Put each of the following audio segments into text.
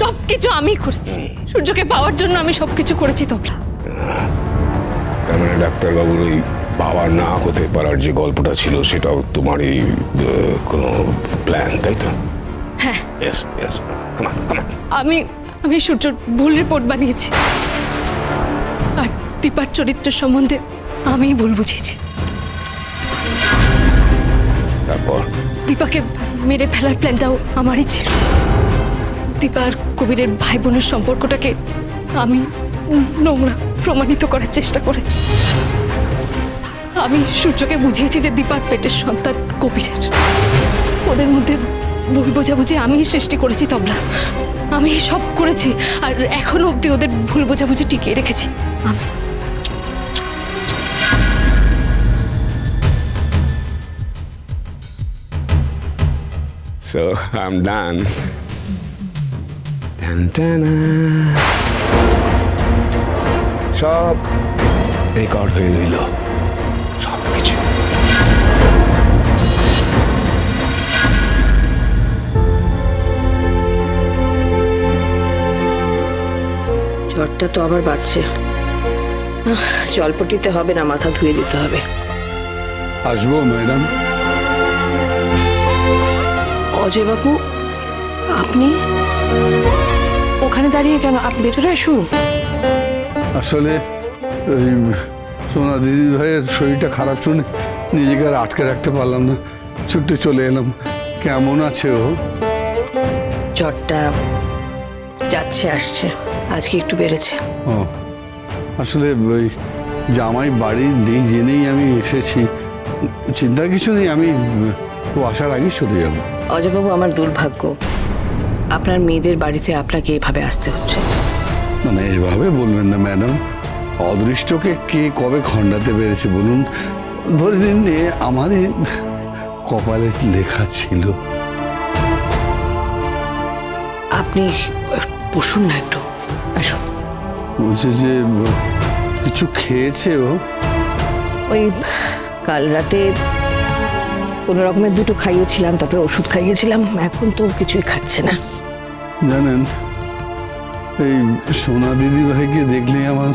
সবকিছু আমি করেছি। সূর্যকে পাওয়ার জন্য আমি সবকিছু করেছি তবলা তার মানে ডাক্তারবাবুর ওই বাবা না হতে পারার যে গল্পটা ছিল সেটাও তোমারই কোনো প্ল্যান তাই তো? হ্যাঁ। আমি আমি সূর্যর ভুল রিপোর্ট বানিয়েছি। আর দীপার চরিত্রের সম্বন্ধে আমিই ভুল বুঝিয়েছি। তারপর? দীপাকে মেরে ফেলার প্ল্যানটাও আমারই ছিল। দীপা আর কবিরের ভাই বোনের সম্পর্কটাকে আমি নোংরা প্রমাণিত করার চেষ্টা করেছি। আমি সূর্যকে বুঝিয়েছি যে দীপার পেটের সন্তান কবিরের। ওদের মধ্যে ভুল বোঝাবুঝি আমি সৃষ্টি করেছি, তবলা। আমি সব করেছি, আর এখনও অবধি ওদের ভুল বোঝাবুঝি টিকিয়ে রেখেছি। আই এম ডান সব রেকর্ড হয়ে রইল। সব কিছু। জ্বরটা তো আবার বাড়ছে। জলপটিতে হবে না মাথা ধুয়ে দিতে হবে। আসব ম্যাডাম। অজয় বাবু আপনি? ওখানে দাঁড়িয়ে কেন? আপনি ভেতরে আসুন। আসলে ওই সোনা দিদি ভাইয়ের শরীরটা খারাপ শুনে নিজেকে আর আটকে রাখতে পারলাম না। ছুটতে চলে এলাম। কেমন আছে ও? জ্বরটা যাচ্ছে আসছে। আজকে একটু বেড়েছে। ও আসলে ওই জামাই বাড়ি নেই জেনেই আমি এসেছি। চিন্তার কিছু নেই আমি ও আসার আগেই চলে যাব। অজয়বাবু আমার দুর্ভাগ্য। আপনার মেয়েদের বাড়িতে আপনাকে এভাবে আসতে হচ্ছে। মানে এভাবে বলবেন না ম্যাডাম। অদৃষ্টকে কে কবে খণ্ডাতে পেরেছে বলুন? ধরে দিন এ আমারই কপালে লেখা ছিল। আপনি বসুন না একটু। আসুন। বলছে যে কিছু খেয়েছে ও? ওই কাল রাতে কোনো রকমের দুটো খাইয়েছিলাম তারপরে ওষুধ খাইয়েছিলাম এখন তো কিছুই খাচ্ছে না। জানেন এই সোনা দিদি ভাইকে দেখলে আমার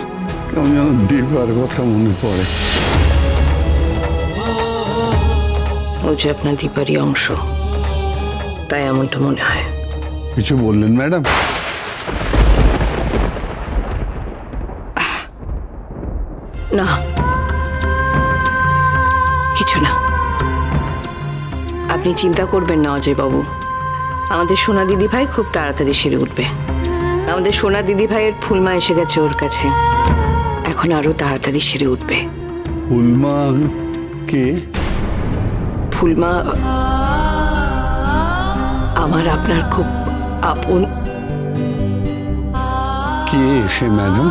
কেমন যেন দীপার কথা মনে পড়ে। ও যে আপনার দীপারই অংশ তাই এমনটা মনে হয়। কিছু বললেন ম্যাডাম? না। কিছু না। আপনি চিন্তা করবেন না অজয় বাবু আমাদের সোনা দিদি ভাই খুব তাড়াতাড়ি সেরে উঠবে। আমাদের সোনা দিদি ভাইয়ের ফুলমা এসে গেছে ওর কাছে। এখন আরও তাড়াতাড়ি সেরে উঠবে। ফুলমা কে? ফুলমা আমার আপনার খুব আপন কে সে ম্যাডাম?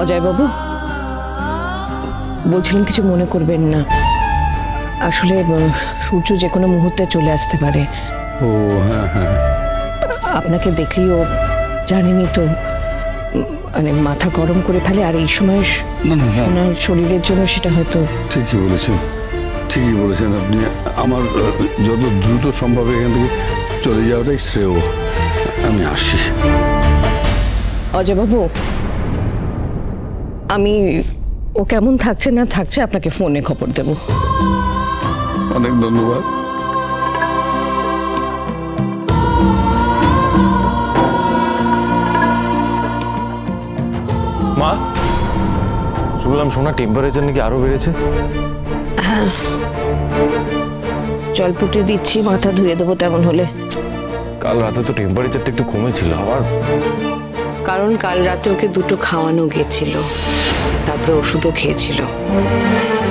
অজয় বাবু বলছিলাম কিছু মনে করবেন না। আসলে সূর্য যে কোনো মুহূর্তে চলে আসতে পারে। ও হ্যাঁ হ্যাঁ। আপনাকে দেখলেই ও জানেনি তো মানে মাথা গরম করে ফেলে আর এই সময় না ওনার শরীরের জন্য সেটা হয়তো ঠিকই বলেছেন ঠিকই বলেছেন আপনি। আমার যত দ্রুত সম্ভব এখান থেকে চলে যাওয়াটাই শ্রেয়। আমি আসি অজয়বাবু আমি ও কেমন থাকছে না থাকছে আপনাকে ফোনে খবর দেব। অনেক ধন্যবাদ। মা শুনলাম সোনা টেম্পারেচার নাকি আরও বেড়েছে? জল ফুটে দিচ্ছি মাথা ধুয়ে দেবো তেমন হলে। কাল রাতে তো টেম্পারেচারটা একটু কমেছিল আবার? কারণ কাল রাতে ওকে দুটো খাওয়ানো গেছিল। তারপরে ওষুধও খেয়েছিল।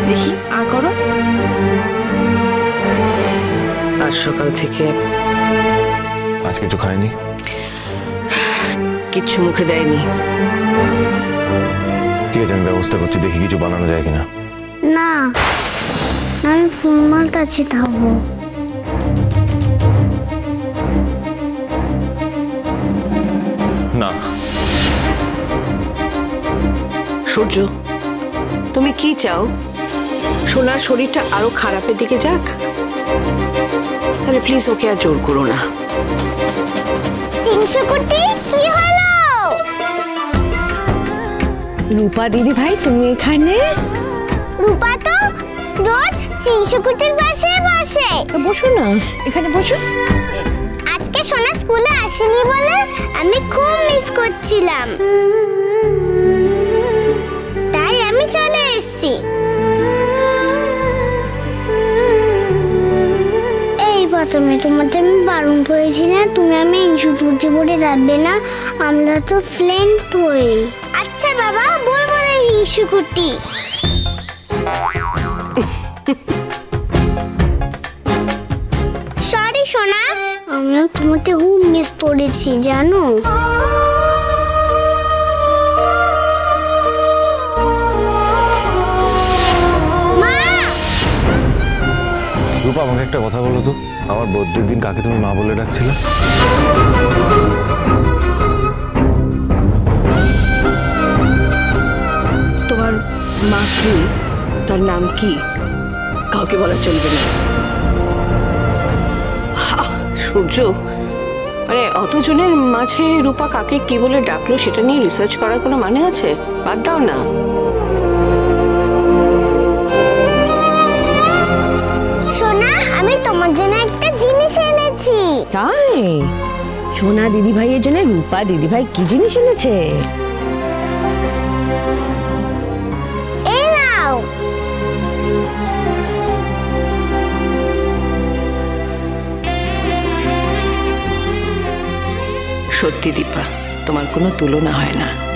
দেখি আ করো। আজ সকাল থেকে আজ কিছু খায়নি? কিচ্ছু মুখে দেয়নি। ঠিক আছে আমি ব্যবস্থা করছি দেখি কিছু বানানো যায় কিনা। না আমি ফুলমার কাছে থাকব না। সূর্য তুমি কি চাও? সোনার শরীরটা আরও খারাপের দিকে যাক। তাহলে প্লিজ ওকে আর জোর করো না। হিংসুকুটি কি হলো? রূপা দিদি ভাই তুমি এখানে? রূপা তো রোজ হিংসুকুটির পাশে বসে। বসো না। এখানে বসো। আজকে সোনা স্কুলে আসেনি বলে আমি খুব মিস করছিলাম। প্রথমে তোমাকে আমি বারণ করেছি না, তুমি আমি ইনসুকুটি করে যাবে না, আমরা তো ফ্রেন্ড হই আচ্ছা বাবা, বলব না হিংসুকুটি সরি সোনা। আমি তোমাকে খুব মিস করেছি, জানো? রূপা, আমাকে একটা কথা বলো তো। আমার বর্থডের দিন কাকে তুমি মা বলে ডাকছিলে? তোমার মা কি? তার নাম কি? কাউকে বলা চলবে না। সূর্য। মানে অতজনের মাঝে রূপা কাকে কি বলে ডাকলো, সেটা নিয়ে রিসার্চ করার কোনো মানে আছে? বাদ দাও না। তাই? সোনা দিদি ভাইয়ের জন্য রূপা দিদি ভাই কি জিনিস এনেছে? সত্যি দীপা তোমার কোনো তুলনা হয় না।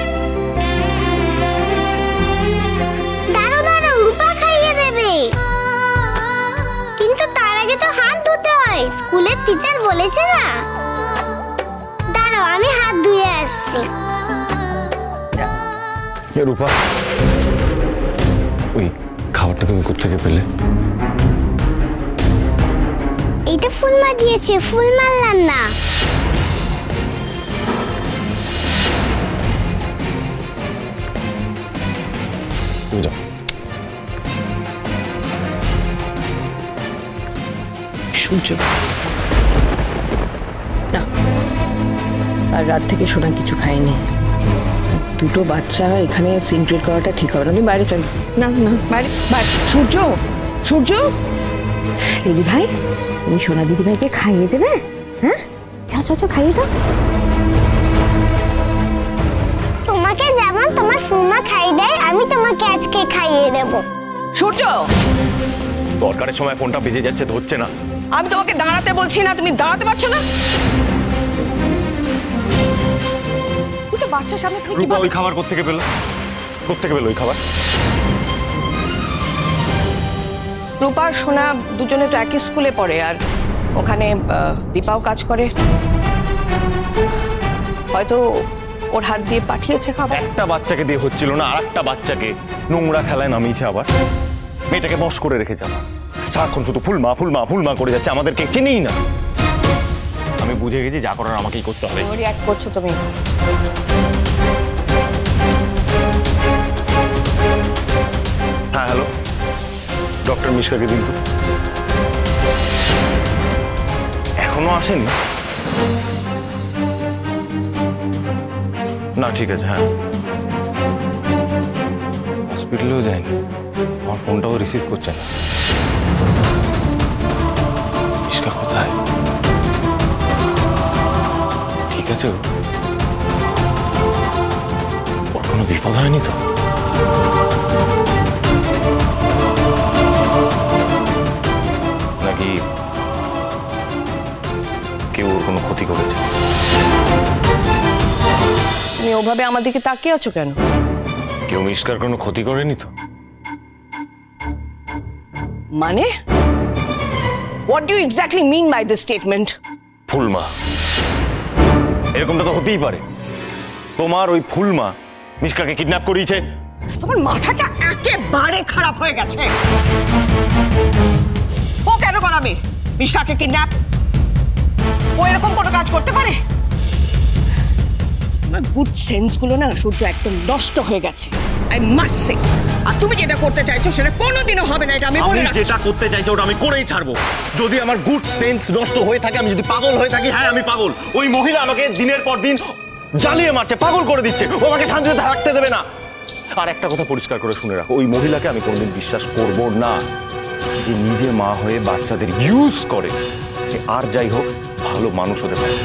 স্কুলের টিচার বলেছে না? দাঁড়াও আমি হাত ধুয়ে আসছি। রূপা ওই খাবারটা তুমি কোথেকে পেলে? এইটা ফুলমা দিয়েছে ফুল মারলাম না সূর্য আর রাত থেকে সোনা কিছু খায়নি দুটো বাচ্চা এখানে সিনক্রেট করাটা ঠিক হবে না। তুমি বাইরে চল। না না বাইরে বাইরে। সূর্য সূর্য! দিদি ভাই তুমি সোনা দিদি ভাইকে খাইয়ে দেবে? হ্যাঁ? চা চা চা খাইয়ে দাও। তোমাকে যেমন তোমার ফুলমা খাই দেয় আমি তোমাকে আজকে খাইয়ে দেবো। সূর্য! দরকারের সময় ফোনটা বেজে যাচ্ছে ধরছে না। আমি তোমাকে দাঁড়াতে বলছি না তুমি দাঁড়াতে পারছ না? বাচ্চার সামনে তুমি রূপা ওই খাবার কোথেকে পেল? কোথেকে পেল ওই খাবার? রূপার সোনা দুজনে তো একই স্কুলে পড়ে আর ওখানে দীপাও কাজ করে। হয়তো ওর হাত দিয়ে পাঠিয়েছে খাবার। একটা বাচ্চাকে দিয়ে হচ্ছিল না আর একটা বাচ্চাকে নোংরা খেলায় নামিয়েছে আবার। মেয়েটাকে বস করে রেখেছে আবার সারাক্ষণ শুধু ফুলমা ফুলমা ফুলমা করে যাচ্ছে আমাদেরকে চিনিই না। আমি বুঝে গেছি যা করার আমাকেই করতে হবে। রিয়াক্ট করছ তুমি। হ্যাঁ হ্যালো ডক্টর মিশকাকে দিন তো এখনও আসেনি না ঠিক আছে হ্যাঁ হসপিটালেও যায়নি আমার ফোনটাও রিসিভ করছে না মিশকা কোথায় ঠিক আছে ও? ওর কোনো বিপদ হয়নি তো ক্ষতি করেছে। তুমি ওভাবে আমার দিকে তাকিয়ে আছো কেন? কেউ মিসকার কোনো ক্ষতি করেনি তো? মানে? What do exactly mean by this statement ফুলমা। এরকমটা তো হতেই পারে। তোমার ওই ফুলমা মিসকাকে কিডন্যাপ করিয়েছে। তোমার মাথাটা একেবারে খারাপ হয়ে গেছে। ও কেন করাবে? মিশকাকে কিডন্যাপ ও এরকম কোনো কাজ করতে পারে? আমার গুড সেন্সগুলো না সূর্য একদম নষ্ট হয়ে গেছে। আই মাস্ট সে আর তুমি যেটা করতে চাইছো সেটা কোনোদিনও হবে না এটা আমি আমি বলে রাখছি। যেটা করতে চাইছি ওটা আমি করেই ছাড়বো। যদি আমার গুড সেন্স নষ্ট হয়ে থাকে আমি যদি পাগল হয়ে থাকি হ্যাঁ আমি পাগল। ওই মহিলা আমাকে দিনের পর দিন জ্বালিয়ে মারছে পাগল করে দিচ্ছে। ও আমাকে শান্তিতে থাকতে দেবে না। আর একটা কথা পরিষ্কার করে শুনে রাখো ওই মহিলাকে আমি কোনোদিন বিশ্বাস করব না যে নিজে মা হয়ে বাচ্চাদের ইউজ করে। সে আর যাই হোক ভালো মানুষ হতে পারে।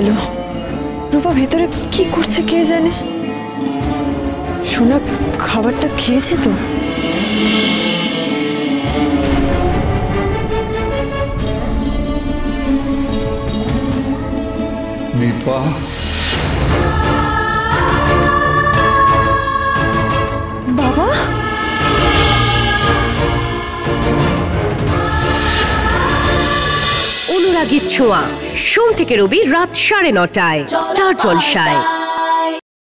গেল রূপা ভেতরে কি করছে কে জানে? সোনা খাবারটা খেয়েছে তো? বাবা? অনুরাগীর ছোঁয়া। সোম থেকে রবি রাত সাড়ে নটায় স্টার জলসায়।